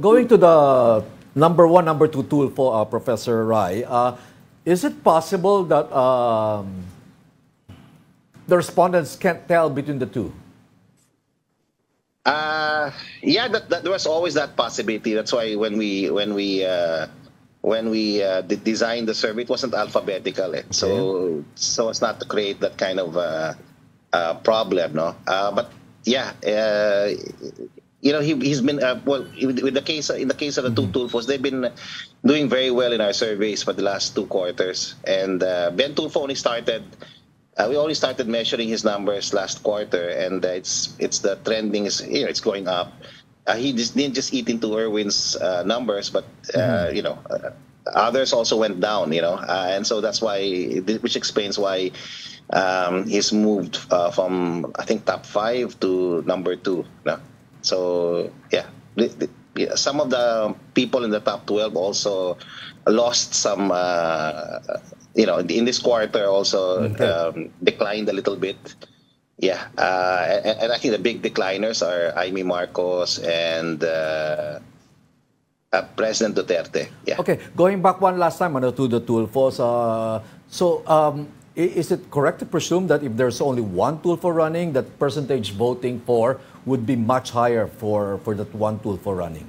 going to the number one, number two Tulfo uh, Professor Rye, uh, is it possible that um, the respondents can't tell between the two? Uh, yeah, that, that, there was always that possibility. That's why when we when we uh, when we uh, designed the survey, it wasn't alphabetical. Eh? So so as not to create that kind of uh, uh, problem, no. Uh, but yeah, uh, you know, he, he's been uh, well with the case in the case of the mm-hmm. two Tulfos, they've been doing very well in our surveys for the last two quarters. And uh, Ben Tulfo only started uh, we only started measuring his numbers last quarter, and uh, it's it's the trending is you know it's going up. Uh, he just didn't just eat into Erwin's uh, numbers, but uh, mm-hmm. you know uh, others also went down. You know, and so that's why, which explains why um, he's moved from I think top five to number two. No? So yeah, the, the, yeah, some of the people in the top twelve also lost some you know, in this quarter also okay. um, declined a little bit. Yeah, uh, and, and, I think the big decliners are Imee Marcos and uh, uh, President Duterte. Yeah. Okay, going back one last time ano, to the Tulfos. Uh, so, um, is it correct to presume that if there's only one Tulfo running, that percentage voting for would be much higher for, for that one Tulfo running?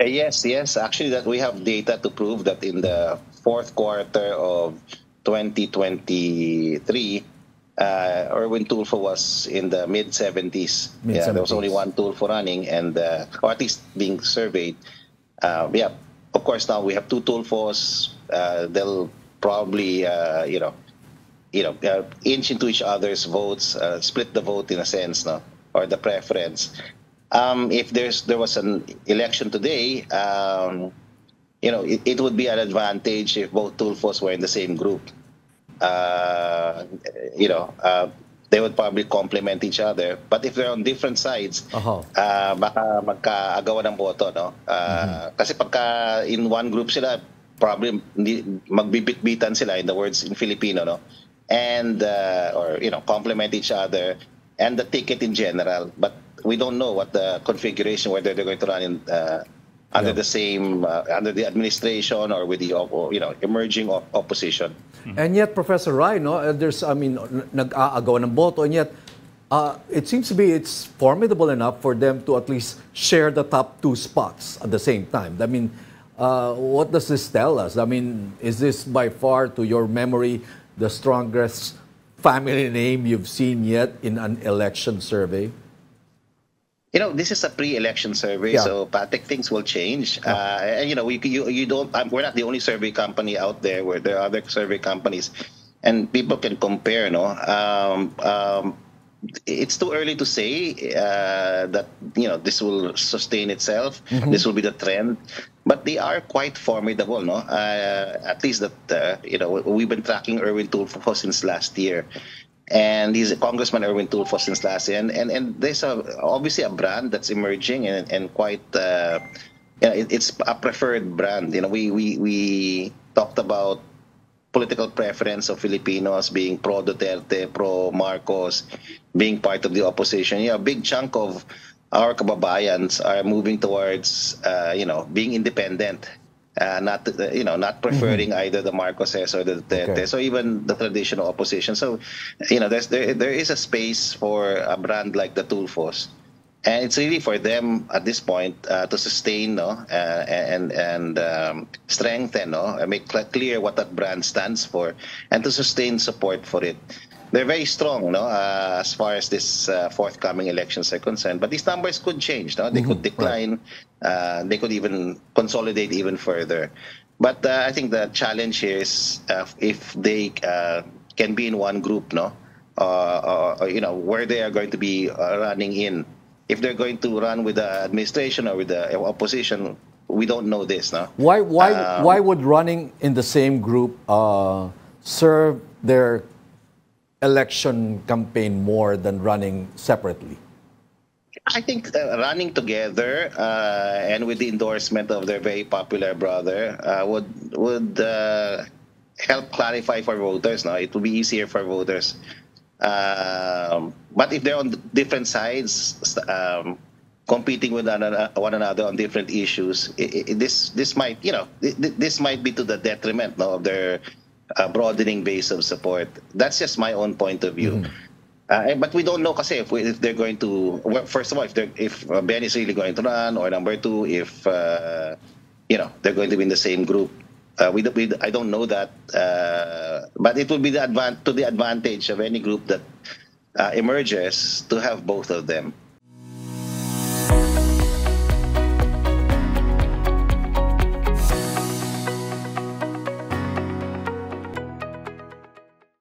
Uh, yes, yes. Actually, that we have data to prove that in the fourth quarter of 2023, uh, Erwin Tulfo was in the mid 70s. Yeah, there was only one Tulfo running, and uh, or at least being surveyed. Uh, yeah, of course now we have two Tulfos. Uh, they'll probably uh, you know, you know, uh, inch into each other's votes, uh, split the vote in a sense, no, or the preference. Um, if there's there was an election today, um, you know, it, it would be an advantage if both Tulfos were in the same group. Uh, you know, uh, they would probably complement each other. But if they're on different sides, uh-huh. uh, baka magkaagawa ng boto, no? Uh, mm-hmm. Kasi pagka in one group sila, probably magbibitbitan sila in the words in Filipino, no? And, uh, or, you know, complement each other and the ticket in general. But we don't know what the configuration, whether they're going to run in uh, under the same uh, under the administration or with the you know emerging op- opposition. Mm-hmm. And yet, Professor Rai, no, uh, there's I mean nag-aagaw ng boto, and yet uh, it seems to be it's formidable enough for them to at least share the top two spots at the same time. I mean, uh, what does this tell us? I mean, is this by far, to your memory, the strongest family name you've seen yet in an election survey? You know, this is a pre-election survey, yeah. so Patek things will change. Yeah. Uh, and you know, we, you you don't. Um, we're not the only survey company out there. Where there are other survey companies, and people can compare. No, um, um, it's too early to say uh, that you know this will sustain itself. Mm-hmm. This will be the trend, but they are quite formidable. No, uh, at least that uh, you know we've been tracking Erwin Tulfo since last year and he's a Congressman Erwin Tulfo since last year. And, and, and there's a, obviously a brand that's emerging and, and quite, uh, you know, it, it's a preferred brand. You know, we, we, we talked about political preference of Filipinos being pro Duterte, pro Marcos, being part of the opposition. Yeah, a big chunk of our kababayans are moving towards, uh, you know, being independent uh, not you know not preferring mm-hmm. either the Marcoses or the Duterte, okay. so even the traditional opposition. So, you know, there's there there is a space for a brand like the Tulfos, and it's really for them at this point uh, to sustain, no, uh, and and um, strengthen, no, and make clear what that brand stands for, and to sustain support for it they're very strong, no, uh, as far as this uh, forthcoming elections are concerned. But these numbers could change, no? They mm-hmm. could decline. Right. Uh, they could even consolidate even further. But uh, I think the challenge here is uh, if they uh, can be in one group, no, or, you know where they are going to be running in. If they're going to run with the administration or with the opposition, we don't know this, no. Why? Why? Um, why would running in the same group serve their election campaign more than running separately? I think uh, running together uh, and with the endorsement of their very popular brother uh, would would uh, help clarify for voters. Now it will be easier for voters. Um, but if they're on different sides, um, competing with one ano- another on different issues, i i this this might you know thi- thi- this might be to the detriment no, of their uh, broadening base of support. That's just my own point of view. Uh, but we don't know kasi if, we, if they're going to well, first of all if they're if uh, Ben is really going to run or number two if uh, you know they're going to be in the same group. Uh, we, we I don't know that, uh, but it would be the advan- to the advantage of any group that uh, emerges to have both of them.